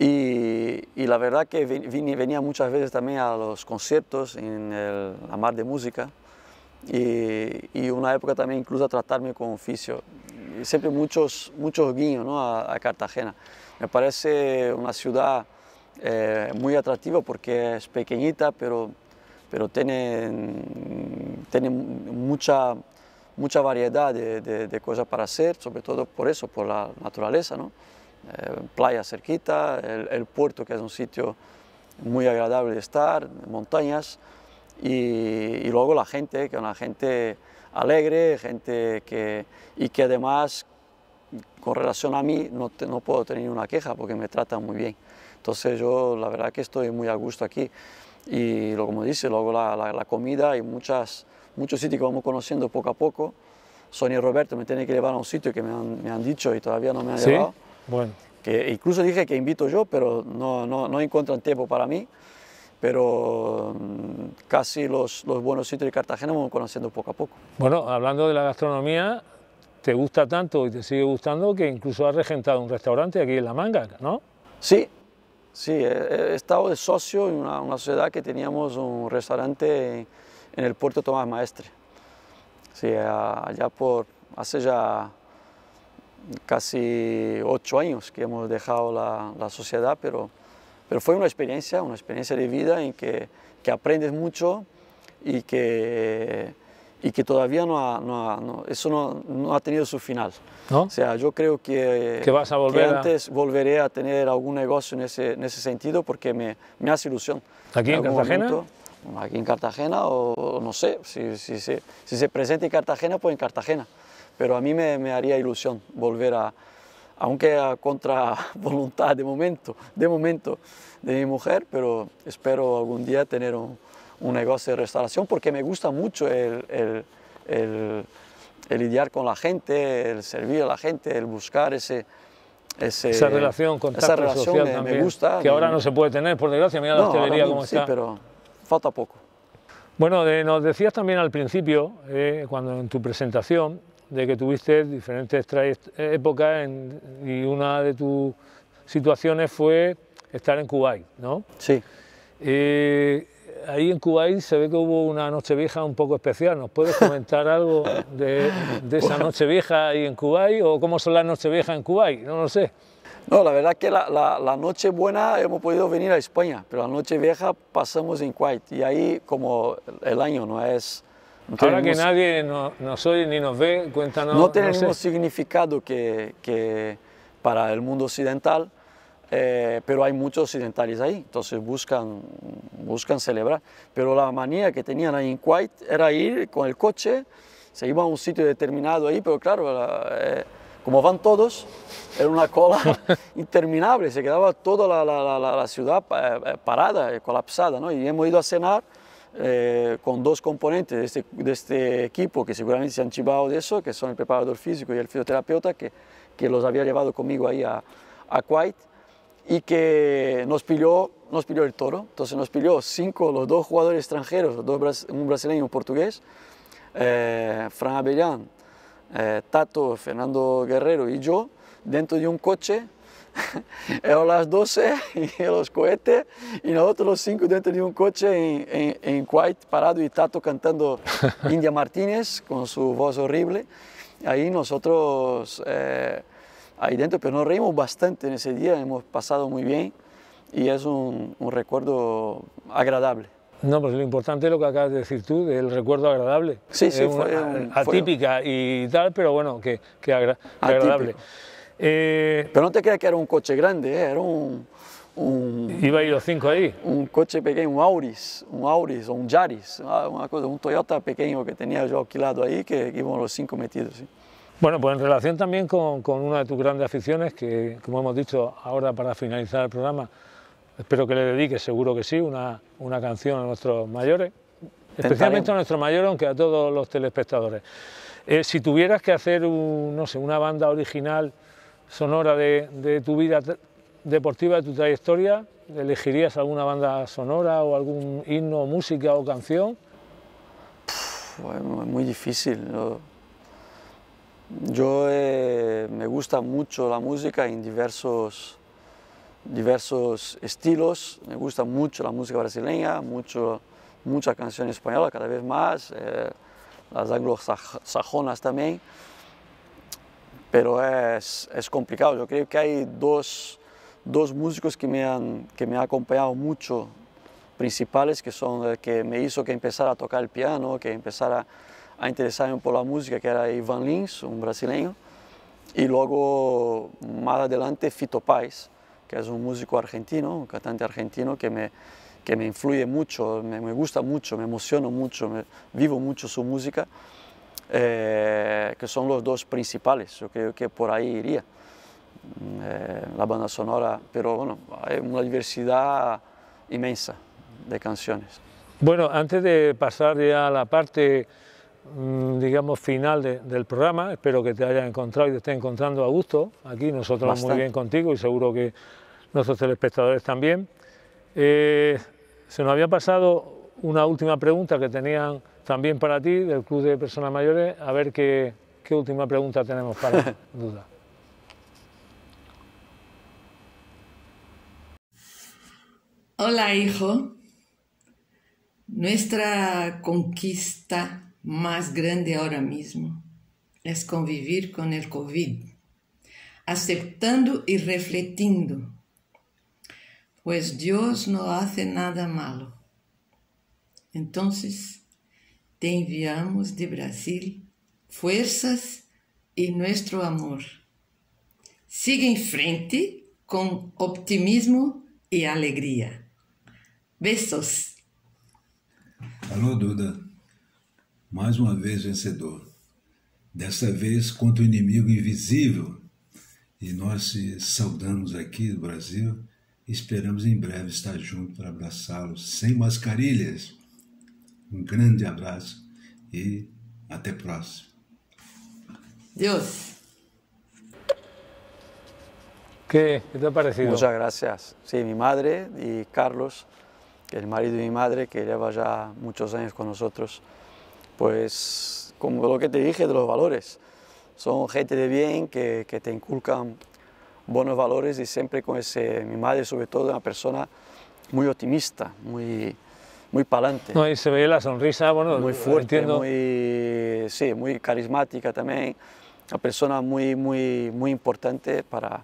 Speaker 4: Y, y la verdad que venía muchas veces también a los conciertos en el, la Mar de Música y, y, una época también incluso a tratarme con oficio. Y siempre muchos, muchos guiños ¿no? a, a Cartagena. Me parece una ciudad eh, muy atractiva porque es pequeñita, pero, pero tiene, tiene mucha, mucha variedad de, de, cosas para hacer, sobre todo por eso, por la naturaleza. ¿no? Eh, playa cerquita, el, puerto que es un sitio muy agradable de estar, montañas, y, luego la gente, que es una gente alegre, gente que, y que además con relación a mí no, te, no, puedo tener una queja porque me tratan muy bien. Entonces yo la verdad que estoy muy a gusto aquí y como dice, luego la, la comida y muchas, muchos sitios que vamos conociendo poco a poco. Sonia y Roberto me tienen que llevar a un sitio que me han, me han dicho y todavía no me han
Speaker 3: ¿Sí?
Speaker 4: llevado.
Speaker 3: Bueno.
Speaker 4: Que incluso dije que invito yo, pero no, no, no encuentran tiempo para mí. Pero mm, casi los, los buenos sitios de Cartagena vamos conociendo poco a poco.
Speaker 3: Bueno, hablando de la gastronomía, te gusta tanto y te sigue gustando que incluso has regentado un restaurante aquí en La Manga, ¿no?
Speaker 4: Sí, sí, he, estado de socio en una, una, sociedad que teníamos un restaurante en, en el puerto Tomás Maestre. Sí, allá por hace ya casi ocho años que hemos dejado la, la sociedad, pero, pero fue una experiencia, una experiencia de vida en que, que aprendes mucho y que, y que todavía no, ha, no, eso no, no, ha tenido su final.
Speaker 3: ¿No?
Speaker 4: O sea, yo creo que,
Speaker 3: que, vas a volver
Speaker 4: que antes volveré a tener algún negocio en ese, en ese sentido porque me, me hace ilusión.
Speaker 3: ¿Aquí en, en Cartagena?
Speaker 4: Momento, aquí en Cartagena o no sé, si, si, si, si se presenta en Cartagena, pues en Cartagena pero a mí me, me haría ilusión volver a, aunque a contra voluntad de momento, de momento de mi mujer, pero espero algún día tener un, un negocio de restauración porque me gusta mucho el, el, el, el, lidiar con la gente, el servir a la gente, el buscar ese... Ese,
Speaker 3: esa relación, contacto
Speaker 4: esa relación
Speaker 3: social
Speaker 4: me,
Speaker 3: también,
Speaker 4: me gusta.
Speaker 3: que ahora no se puede tener, por desgracia, mira la
Speaker 4: no,
Speaker 3: hostelería como
Speaker 4: sí,
Speaker 3: está.
Speaker 4: pero falta poco.
Speaker 3: Bueno, de, nos decías también al principio, eh, cuando en tu presentación, de que tuviste diferentes épocas en, y una de tus situaciones fue estar en Kuwait, ¿no?
Speaker 4: Sí.
Speaker 3: Eh, ahí en Kuwait se ve que hubo una noche vieja un poco especial. ¿Nos puedes comentar algo de, de esa noche vieja ahí en Kuwait o cómo son las noches viejas en Kuwait? No lo sé.
Speaker 4: No, la verdad que la, la, la, noche buena hemos podido venir a España, pero la noche vieja pasamos en Kuwait y ahí como el año no es...
Speaker 3: No Ahora que nadie nos, nos, oye ni nos ve, cuéntanos.
Speaker 4: No tiene el mismo
Speaker 3: no
Speaker 4: significado que, que, para el mundo occidental, eh, pero hay muchos occidentales ahí, entonces buscan, buscan celebrar. Pero la manía que tenían ahí en Kuwait era ir con el coche, se iba a un sitio determinado ahí, pero claro, la, eh, como van todos, era una cola interminable, se quedaba toda la, la, la, la ciudad eh, parada, colapsada, ¿no? Y hemos ido a cenar eh, con dos componentes de este, de este, equipo que seguramente se han chivado de eso, que son el preparador físico y el fisioterapeuta, que, que los había llevado conmigo ahí a, a Kuwait y que nos pilló, nos pilló el toro. Entonces nos pilló cinco, los dos jugadores extranjeros, dos, un brasileño y un portugués, eh, Fran Abellán, eh, Tato, Fernando Guerrero y yo, dentro de un coche eran las 12 y los cohetes y nosotros los cinco dentro de un coche en, en, en Kuwait parado y Tato cantando India Martínez con su voz horrible. Ahí nosotros, eh, ahí dentro, pero nos reímos bastante en ese día, hemos pasado muy bien y es un, un recuerdo agradable.
Speaker 3: No, pues lo importante es lo que acabas de decir tú, del recuerdo agradable.
Speaker 4: Sí, sí, fue, un,
Speaker 3: atípica
Speaker 4: fue...
Speaker 3: y tal, pero bueno, que, que, agra agradable.
Speaker 4: Eh, Pero no te creas que era un coche grande, ¿eh? era un, un,
Speaker 3: Iba a ir los cinco ahí.
Speaker 4: Un coche pequeño, un Auris, un Auris o un Yaris, una cosa, un Toyota pequeño que tenía yo alquilado ahí, que, que íbamos los cinco metidos. ¿sí?
Speaker 3: Bueno, pues en relación también con, con, una de tus grandes aficiones, que como hemos dicho ahora para finalizar el programa, espero que le dediques, seguro que sí, una, una canción a nuestros mayores, especialmente a nuestros mayores, aunque a todos los telespectadores. Eh, si tuvieras que hacer un, no sé, una banda original sonora de, de, tu vida deportiva, de tu trayectoria, ¿elegirías alguna banda sonora o algún himno, música o canción?
Speaker 4: Es muy difícil. Yo, yo eh, me gusta mucho la música en diversos, diversos estilos, me gusta mucho la música brasileña, mucho, mucha canción española cada vez más, eh, las anglosajonas también. Pero es, es, complicado. Yo creo que hay dos, dos músicos que me, han, que me han acompañado mucho, principales, que son el que me hizo que empezara a tocar el piano, que empezara a interesarme por la música, que era Ivan Lins, un brasileño, y luego más adelante Fito Páez, que es un músico argentino, un cantante argentino que me, que me influye mucho, me, gusta mucho, me emociono mucho, me, vivo mucho su música eh, que son los dos principales. Yo creo que por ahí iría eh, la banda sonora, pero bueno, hay una diversidad inmensa de canciones.
Speaker 3: Bueno, antes de pasar ya a la parte, digamos, final de, del programa, espero que te hayas encontrado y te estés encontrando a gusto aquí, nosotros Bastante. muy bien contigo y seguro que nuestros telespectadores también. Eh, se nos había pasado una última pregunta que tenían también para ti, del Club de Personas Mayores, a ver qué, qué última pregunta tenemos para duda.
Speaker 8: Hola, hijo. Nuestra conquista más grande ahora mismo es convivir con el COVID, aceptando y refletiendo, pues Dios no hace nada malo. Entonces, te enviamos de Brasil fuerzas y nuestro amor. Sigue em frente com optimismo e alegria. Besos.
Speaker 9: Alô, Duda. Mais uma vez vencedor. Dessa vez contra o inimigo invisível. E nós se saudamos aqui do Brasil e esperamos em breve estar juntos para abraçá-los sem mascarilhas. Um grande abraço e até próximo.
Speaker 8: Dios.
Speaker 3: ¿Qué, ¿Qué, te ha parecido?
Speaker 4: Muchas gracias. Sí, mi madre y Carlos, el marido de mi madre, que lleva ya muchos años con nosotros, pues como lo que te dije de los valores, son gente de bien que, que te inculcan buenos valores y siempre con ese, mi madre sobre todo, una persona muy optimista, muy, muy palante.
Speaker 3: No, y se ve la sonrisa, bueno,
Speaker 4: muy fuerte,
Speaker 3: entiendo.
Speaker 4: muy, sí, muy carismática también, una persona muy, muy, muy importante para,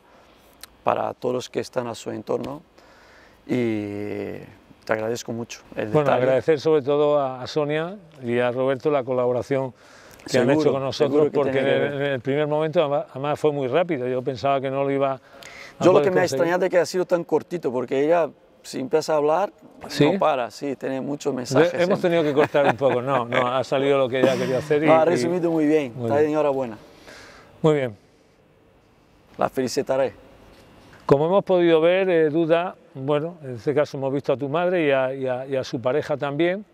Speaker 4: para todos los que están a su entorno y te agradezco mucho. El
Speaker 3: bueno,
Speaker 4: detalle.
Speaker 3: agradecer sobre todo a Sonia y a Roberto la colaboración que
Speaker 4: Seguro,
Speaker 3: han hecho con nosotros, porque en el, en el primer momento además, fue muy rápido, yo pensaba que no lo iba a
Speaker 4: Yo lo que me ha extrañado es que ha sido tan cortito, porque ella, si empieza a hablar,
Speaker 3: ¿Sí?
Speaker 4: no para, sí, tiene muchos mensajes.
Speaker 3: hemos
Speaker 4: siempre.
Speaker 3: tenido que cortar un poco, no, no, ha salido lo que ella quería hacer y,
Speaker 4: Lo ha
Speaker 3: y-
Speaker 4: resumido muy bien,
Speaker 3: muy
Speaker 4: está
Speaker 3: bien.
Speaker 4: enhorabuena.
Speaker 3: muy bien.
Speaker 4: La felicitaré.
Speaker 3: Como hemos podido ver, eh, Duda, bueno, en este caso hemos visto a tu madre y a, su pareja también.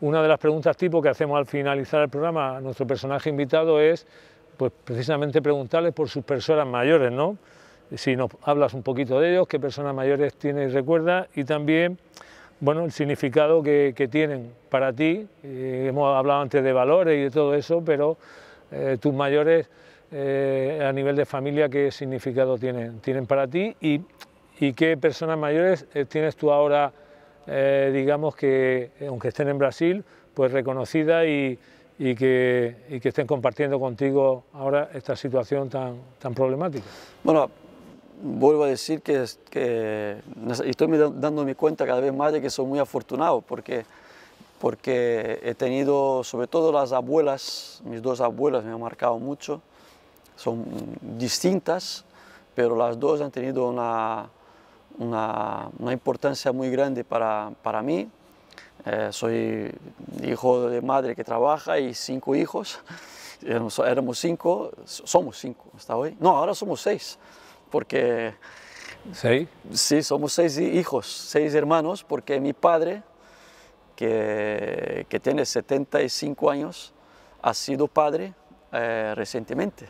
Speaker 3: Una de las preguntas tipo que hacemos al finalizar el programa a nuestro personaje invitado es, pues precisamente preguntarle por sus personas mayores, ¿no? Si nos hablas un poquito de ellos, qué personas mayores tienes y recuerdas y también, bueno, el significado que, que tienen para ti. Eh, hemos hablado antes de valores y de todo eso, pero eh, tus mayores eh, a nivel de familia, ¿qué significado tienen, tienen para ti y, y qué personas mayores eh, tienes tú ahora, eh, digamos que, aunque estén en Brasil, pues reconocida y, y que, y que estén compartiendo contigo ahora esta situación tan, tan problemática?
Speaker 4: Bueno, vuelvo a decir que, que estoy dándome cuenta cada vez más de que soy muy afortunado porque, porque he tenido, sobre todo las abuelas, mis dos abuelas me han marcado mucho, son distintas, pero las dos han tenido una, una, una importancia muy grande para, para mí. Eh, soy hijo de madre que trabaja y cinco hijos. Éramos, éramos cinco, somos cinco hasta hoy. No, ahora somos seis, porque
Speaker 3: ¿Sí?
Speaker 4: sí, somos seis hijos, seis hermanos, porque mi padre, que, que tiene 75 años, ha sido padre eh, recientemente.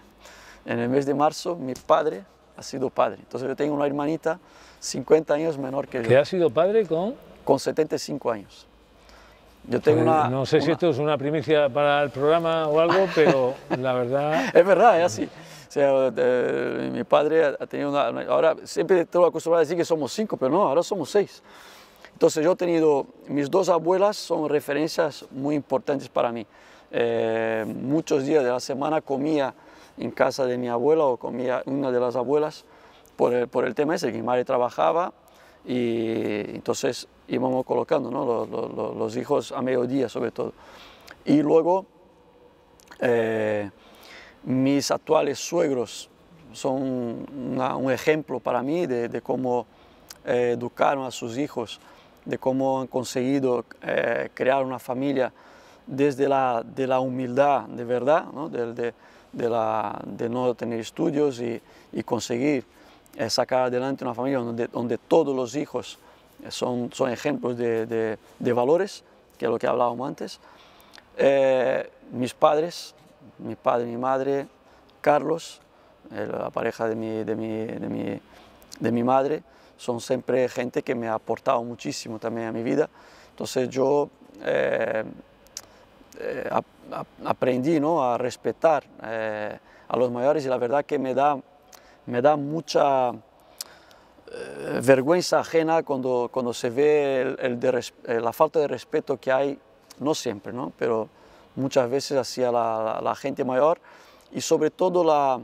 Speaker 4: En el mes de marzo, mi padre ha sido padre. Entonces yo tengo una hermanita 50 años menor que yo,
Speaker 3: ¿Que has sido padre con...?
Speaker 4: con 75 años. Yo tengo
Speaker 3: Pues,
Speaker 4: una...
Speaker 3: no sé si esto es una primicia para el programa o algo, pero la verdad...
Speaker 4: Es verdad, es así. O sea, eh, mi padre ha tenido una, una- Ahora, siempre estoy acostumbrado a decir que somos cinco, pero no, ahora somos seis. Entonces, yo he tenido. Mis dos abuelas son referencias muy importantes para mí. Eh, muchos días de la semana comía en casa de mi abuela o comía una de las abuelas por el, por el tema ese, que mi madre trabajaba y entonces íbamos colocando ¿no? los, los- los- hijos a mediodía sobre todo. Y luego eh, mis actuales suegros son una- un ejemplo para mí de, de cómo eh, educaron a sus hijos, de cómo han conseguido eh, crear una familia desde la, de la humildad de verdad, ¿no? De- de la- de no tener estudios y, y conseguir eh, sacar adelante una familia donde, donde todos los hijos eh, son, son ejemplos de, de- de valores, que es lo que hablábamos antes. Eh, mis padres, mi padre y mi madre, Carlos, eh, la pareja de mi, de, mi, de, mi, de mi madre, son siempre gente que me ha aportado muchísimo también a mi vida. Entonces yo eh, eh, ap- ap- aprendí ¿no? a respetar eh, a los mayores y la verdad que me da, me da mucha, eh, vergüenza ajena cuando, cuando se ve eh, la falta de respeto que hay, no siempre, ¿no? pero muchas veces hacia la, gente mayor y sobre todo la,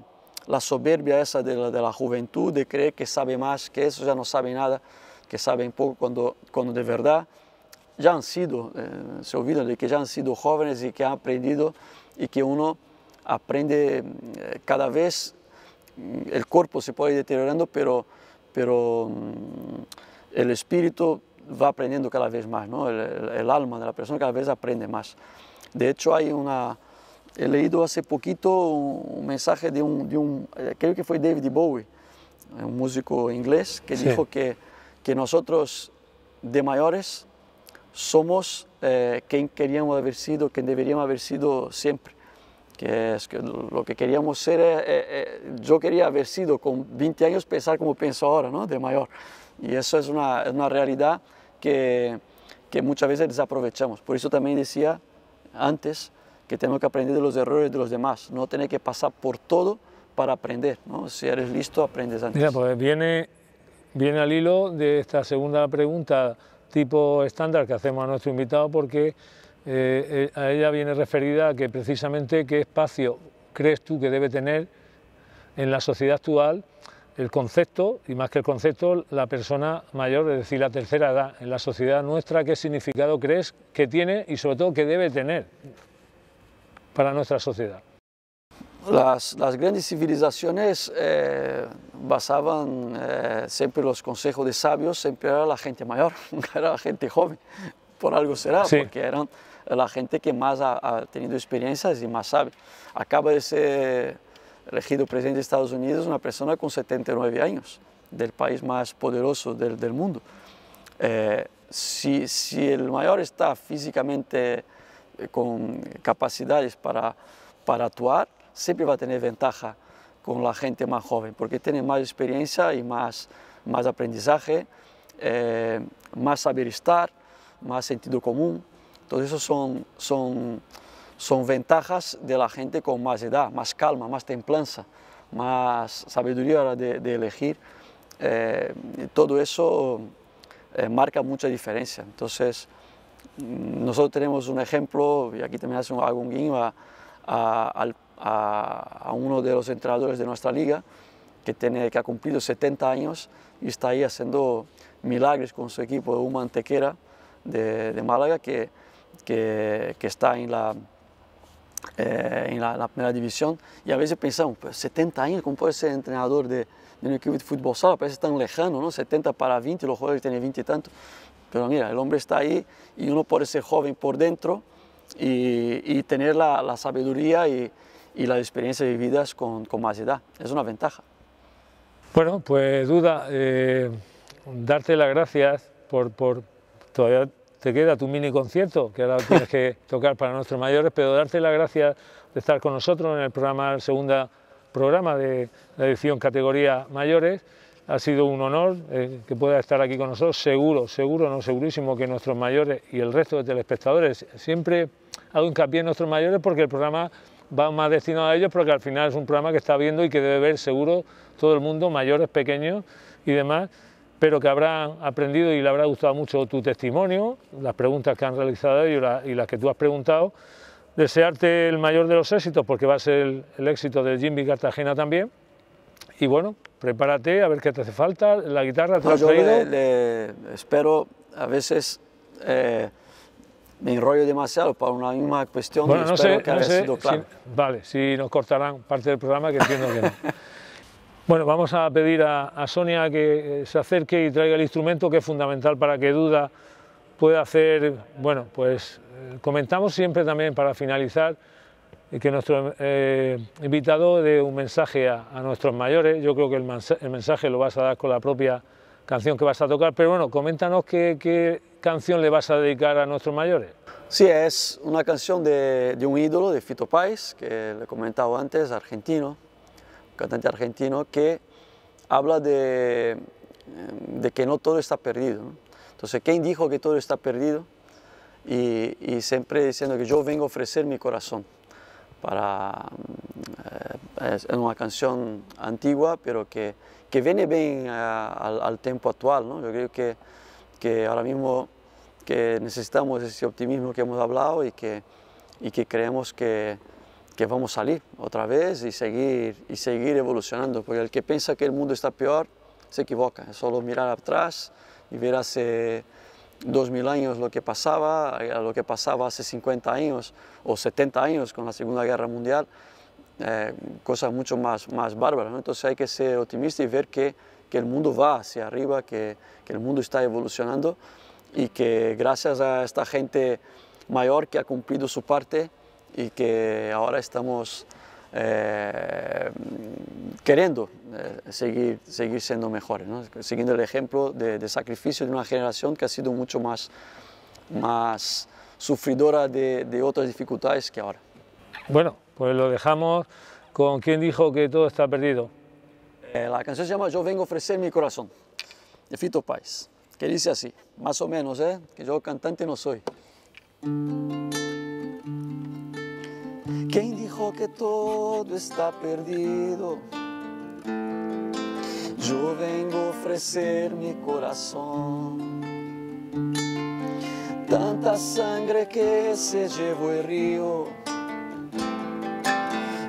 Speaker 4: la soberbia esa de la, de la, juventud, de creer que sabe más, que eso ya no sabe nada, que saben poco, cuando, cuando de verdad ya han sido, eh, se olvidan de que ya han sido jóvenes y que han aprendido y que uno aprende eh, cada vez, el cuerpo se puede ir deteriorando, pero, pero mm, el espíritu va aprendiendo cada vez más, ¿no? el, el, alma de la persona cada vez aprende más. De hecho, hay una, he leído hace poquito un, mensaje de un, de un, eh, creo que fue David Bowie, un músico inglés, que sí. dijo que, que nosotros de mayores somos eh, quien queríamos haber sido, quien deberíamos haber sido siempre. Que es que lo que queríamos ser, eh, eh, yo quería haber sido con 20 años pensar como pienso ahora, ¿no? de mayor. Y eso es una, es una realidad que, que, muchas veces desaprovechamos. Por eso también decía antes que tenemos que aprender de los errores de los demás, no tener que pasar por todo para aprender. ¿no? Si eres listo, aprendes antes.
Speaker 3: Mira, pues viene, viene al hilo de esta segunda pregunta tipo estándar que hacemos a nuestro invitado porque eh, eh, a ella viene referida a que precisamente qué espacio crees tú que debe tener en la sociedad actual el concepto, y más que el concepto, la persona mayor, es decir, la tercera edad, en la sociedad nuestra, qué significado crees que tiene y sobre todo que debe tener para nuestra sociedad.
Speaker 4: Las, las grandes civilizaciones eh, basaban eh, siempre los consejos de sabios, siempre era la gente mayor, era la gente joven. Por algo será, sí. porque eran la gente que más ha, tenido experiencias y más sabe. Acaba de ser elegido presidente de Estados Unidos una persona con 79 años, del país más poderoso del, del mundo. Eh, si, si, el mayor está físicamente eh, con capacidades para, para actuar, siempre va a tener ventaja con la gente más joven, porque tiene más experiencia y más, más aprendizaje, eh, más saber estar, más sentido común. Todo eso son, son, son ventajas de la gente con más edad, más calma, más templanza, más sabiduría de, de elegir. Eh, todo eso eh, marca mucha diferencia. Entonces, nosotros tenemos un ejemplo, y aquí también hace un, algún guiño a, a, a, a, uno de los entrenadores de nuestra liga, que, tiene, que ha cumplido 70 años y está ahí haciendo milagros con su equipo de Uma Antequera de, de Málaga, que, que, que, está en la, eh, en la, la, primera división. Y a veces pensamos, pues 70 años, ¿cómo puede ser entrenador de, de un equipo de fútbol sala? Parece tan lejano, ¿no? 70 para 20, los jugadores tienen 20 y tanto. Pero mira, el hombre está ahí y uno puede ser joven por dentro y, y tener la, la sabiduría y, y las experiencias vividas con, con, más edad. Es una ventaja.
Speaker 3: Bueno, pues Duda, eh, darte las gracias por, por, todavía te queda tu mini concierto que ahora tienes que tocar para nuestros mayores, pero darte las gracias de estar con nosotros en el programa, el segundo programa de la edición categoría mayores. Ha sido un honor eh, que pueda estar aquí con nosotros, seguro, seguro, no segurísimo que nuestros mayores y el resto de telespectadores, siempre hago hincapié en nuestros mayores porque el programa va más destinado a ellos porque al final es un programa que está viendo y que debe ver seguro todo el mundo, mayores, pequeños y demás, pero que habrán aprendido y le habrá gustado mucho tu testimonio, las preguntas que han realizado ellos y las que tú has preguntado. Desearte el mayor de los éxitos porque va a ser el, el éxito del Jimmy Cartagena también. Y bueno, prepárate a ver qué te hace falta. La guitarra te
Speaker 4: no,
Speaker 3: has traído.
Speaker 4: Le, le espero a veces. Eh, me enrollo demasiado para una misma cuestión
Speaker 3: bueno, no
Speaker 4: espero
Speaker 3: sé,
Speaker 4: que
Speaker 3: no sé
Speaker 4: sido claro.
Speaker 3: Si, vale, si nos cortarán parte del programa, que entiendo que no. bueno, vamos a pedir a, a, Sonia que se acerque y traiga el instrumento que es fundamental para que Duda pueda hacer, bueno, pues eh, comentamos siempre también para finalizar que nuestro eh, invitado dé un mensaje a, a, nuestros mayores, yo creo que el, el mensaje lo vas a dar con la propia canción que vas a tocar, pero bueno, coméntanos qué, qué canción le vas a dedicar a nuestros mayores.
Speaker 4: Sí, es una canción de, de un ídolo, de Fito Páez, que le he comentado antes, argentino, cantante argentino, que habla de, de que no todo está perdido. ¿no? Entonces, ¿quién dijo que todo está perdido? Y, y, siempre diciendo que yo vengo a ofrecer mi corazón para, eh, es una canción antigua, pero que, que viene bien al, al, tiempo actual. ¿no? Yo creo que, que ahora mismo que necesitamos ese optimismo que hemos hablado y que, y que creemos que, que vamos a salir otra vez y seguir, y seguir evolucionando, porque el que piensa que el mundo está peor se equivoca, es solo mirar atrás y ver hace dos mil años lo que pasaba, lo que pasaba hace 50 años o 70 años con la Segunda Guerra Mundial, eh, cosas mucho más, más bárbaras. Entonces hay que ser optimista y ver que, que el mundo va hacia arriba, que, que, el mundo está evolucionando y que gracias a esta gente mayor que ha cumplido su parte y que ahora estamos eh, queriendo eh, seguir, seguir siendo mejores, ¿no? siguiendo el ejemplo de, de, sacrificio de una generación que ha sido mucho más, más sufridora de, de otras dificultades que ahora.
Speaker 3: Bueno, pues lo dejamos con quien dijo que todo está perdido.
Speaker 4: Eh, la canción se llama Yo vengo a ofrecer mi corazón, de Fito Páez, que dice así, más o menos, ¿eh? que yo cantante no soy. ¿Quién dijo que todo está perdido? Yo vengo a ofrecer mi corazón. Tanta sangre que se llevó el río.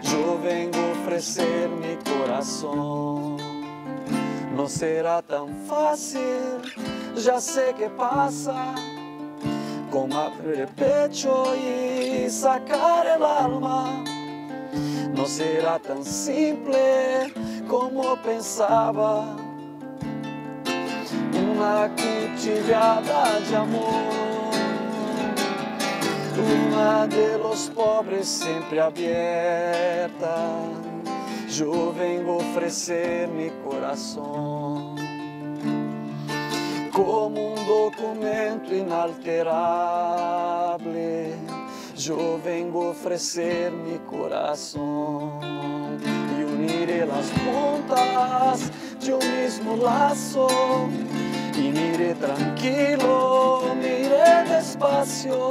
Speaker 4: Yo vengo a ofrecer mi corazón. No será tan fácil, ya sé qué pasa abrir el pecho y sacar el alma. No será tan simple como pensaba. Una cuchillada de amor, una de los pobres siempre abierta. Yo vengo a ofrecer mi corazón como un documento inalterable. Yo vengo a ofrecer mi corazón y uniré las puntas de un mismo lazo. Y miré tranquilo, miré despacio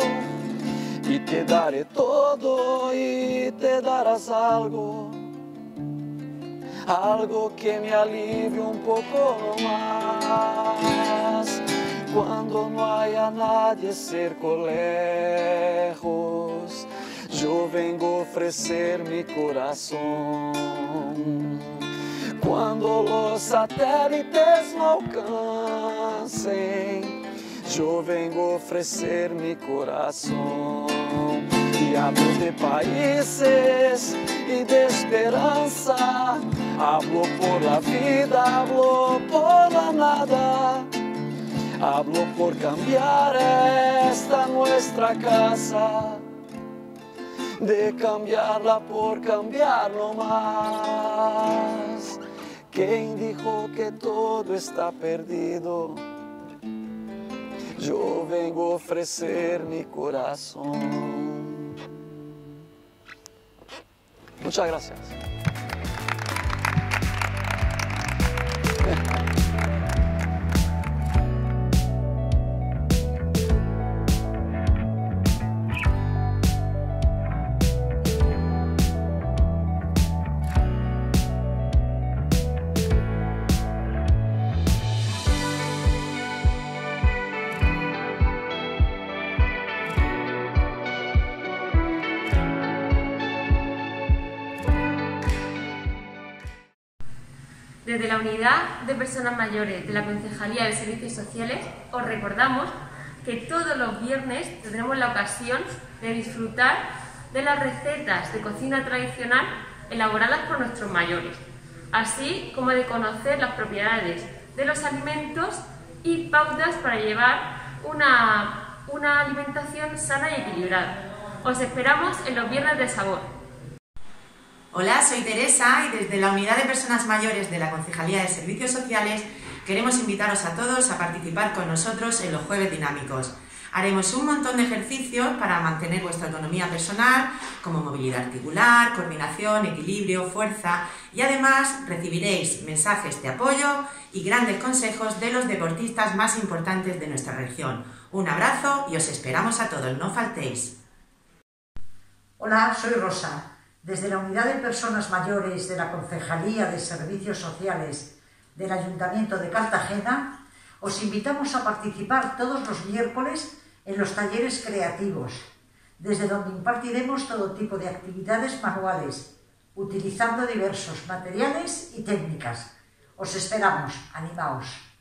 Speaker 4: y te daré todo y te darás algo algo que me alivie un poco más. Cuando no haya nadie cerca lejos, yo vengo a ofrecer mi corazón. Cuando los satélites no alcancen, yo vengo a ofrecer mi corazón. Y hablo de países y de esperanza. Hablo por la vida, hablo por la nada. Hablo por cambiar esta nuestra casa. De cambiarla por cambiarlo más. ¿Quién dijo que todo está perdido? Yo vengo a ofrecer mi corazón. Muchas gracias.
Speaker 10: Desde la Unidad de Personas Mayores de la Concejalía de Servicios Sociales os recordamos que todos los viernes tendremos la ocasión de disfrutar de las recetas de cocina tradicional elaboradas por nuestros mayores, así como de conocer las propiedades de los alimentos y pautas para llevar una, una alimentación sana y equilibrada. Os esperamos en los viernes de sabor.
Speaker 11: Hola, soy Teresa y desde la Unidad de Personas Mayores de la Concejalía de Servicios Sociales queremos invitaros a todos a participar con nosotros en los Jueves Dinámicos. Haremos un montón de ejercicios para mantener vuestra autonomía personal, como movilidad articular, coordinación, equilibrio, fuerza y además recibiréis mensajes de apoyo y grandes consejos de los deportistas más importantes de nuestra región. Un abrazo y os esperamos a todos, no faltéis.
Speaker 12: Hola, soy Rosa Desde la Unidad de Personas Mayores de la Concejalía de Servicios Sociales del Ayuntamiento de Cartagena, os invitamos a participar todos los miércoles en los talleres creativos, desde donde impartiremos todo tipo de actividades manuales, utilizando diversos materiales y técnicas. Os esperamos, animaos.